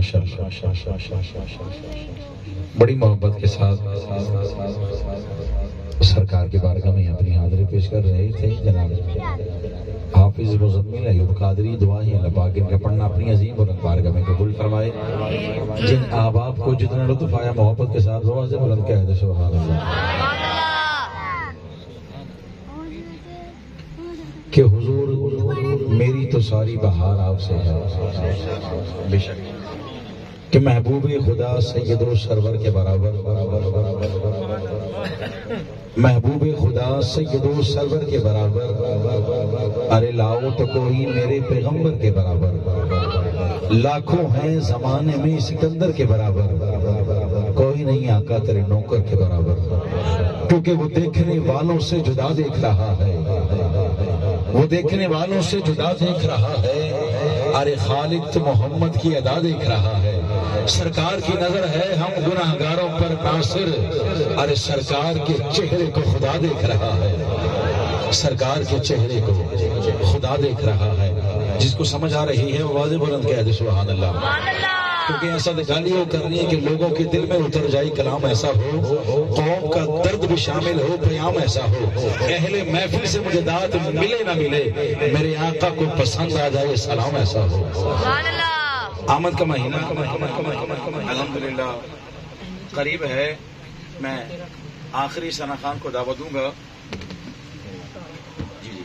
माशाल्लाह बड़ी मोहब्बत के साथ सरकार के बारगाह में अपनी हाजिरी पेश कर रहे थे, जनाब। हाफिज मुजम्मिल अयूब कादरी दुआ ही अल्लाह पाक इनका पढ़ना अपनी अजीम और बारगाह में कबूल फरमाए। जिन अहबाब को जितना लुत्फ आया मोहब्बत के साथ दुआ से बुलंद दे सुभान अल्लाह कि हुजूर, मेरी तो सारी बहार आपसे है। बेशक। कि महबूब खुदा सैयद सरवर के बराबर। महबूब खुदा सैयद सरवर के बराबर। अरे लाओ तो कोई मेरे पैगंबर के बराबर। लाखों हैं जमाने में सिकंदर के बराबर। कोई नहीं आका तेरे नौकर के बराबर। क्योंकि वो देखने वालों से जुदा देख रहा है। वो देखने वालों से जुदा देख रहा है। अरे खालिद तो मोहम्मद की अदा देख रहा है। सरकार की नज़र है, हम गुनाहगारों पर नासिर अरे सरकार के चेहरे को खुदा देख रहा है। सरकार के चेहरे को खुदा देख रहा है। जिसको समझ आ रही है, वो वाजे बुलंद कह दे सुबहान अल्लाह। क्योंकि ऐसा गाली वो करनी है कि लोगों के दिल में उतर जाए कलाम ऐसा हो कौम का दर्द भी शामिल हो प्याम ऐसा हो। अहले महफिल से मुझे दात मिले ना मिले मेरे आका को पसंद आ जाए सलाम ऐसा हो। आमद का महीना। अल्हम्दुलिल्लाह। करीब है मैं आखिरी सना खान को दावा दूँगा। जी जी।